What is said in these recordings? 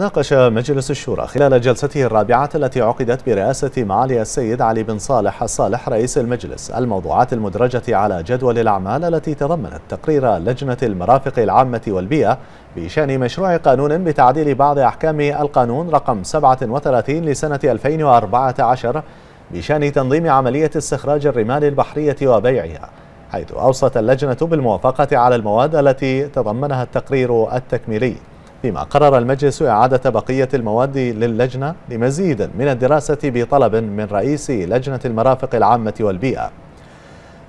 ناقش مجلس الشورى خلال جلسته الرابعة التي عقدت برئاسة معالي السيد علي بن صالح الصالح رئيس المجلس الموضوعات المدرجة على جدول الأعمال التي تضمنت تقرير لجنة المرافق العامة والبيئة بشأن مشروع قانون بتعديل بعض أحكام القانون رقم 37 لسنة 2014 بشأن تنظيم عملية استخراج الرمال البحرية وبيعها حيث أوصت اللجنة بالموافقة على المواد التي تضمنها التقرير التكميلي. فيما قرر المجلس إعادة بقية المواد للجنة لمزيد من الدراسة بطلب من رئيس لجنة المرافق العامة والبيئة.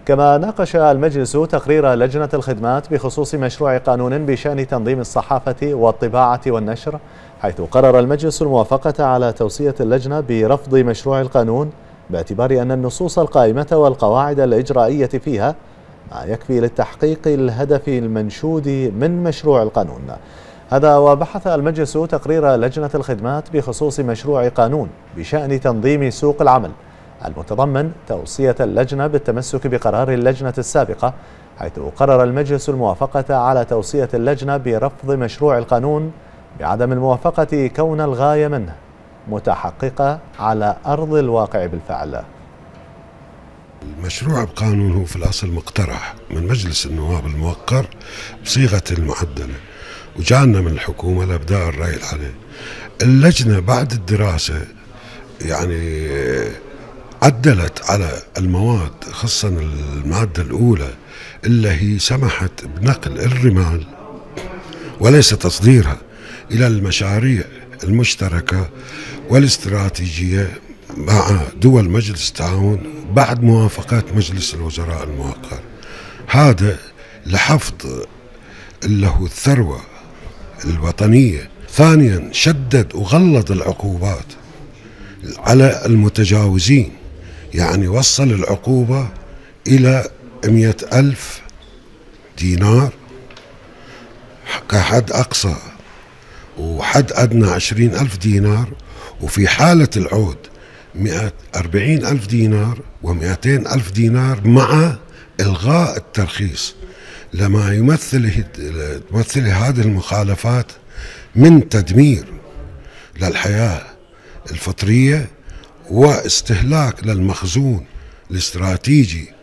كما ناقش المجلس تقرير لجنة الخدمات بخصوص مشروع قانون بشأن تنظيم الصحافة والطباعة والنشر حيث قرر المجلس الموافقة على توصية اللجنة برفض مشروع القانون باعتبار أن النصوص القائمة والقواعد الإجرائية فيها ما يكفي للتحقيق الهدف المنشود من مشروع القانون. هذا وبحث المجلس تقرير لجنة الخدمات بخصوص مشروع قانون بشأن تنظيم سوق العمل المتضمن توصية اللجنة بالتمسك بقرار اللجنة السابقة حيث قرر المجلس الموافقة على توصية اللجنة برفض مشروع القانون بعدم الموافقة كون الغاية منه متحققة على أرض الواقع بالفعل. المشروع القانون هو في الأصل مقترح من مجلس النواب الموقر بصيغة المعدلة. وجانا من الحكومة لإبداء الرأي عليه اللجنة بعد الدراسة يعني عدلت على المواد خاصة المادة الأولى اللي هي سمحت بنقل الرمال وليس تصديرها إلى المشاريع المشتركة والاستراتيجية مع دول مجلس التعاون بعد موافقة مجلس الوزراء الموقر هذا لحفظ هو الثروة الوطنية. ثانيا شدد وغلظ العقوبات على المتجاوزين. يعني وصل العقوبة إلى مئة ألف دينار كحد أقصى وحد أدنى عشرين ألف دينار. وفي حالة العود مئة أربعين ألف دينار ومئتين ألف دينار مع إلغاء الترخيص. لما يمثل تمثل هذه المخالفات من تدمير للحياة الفطرية واستهلاك للمخزون الاستراتيجي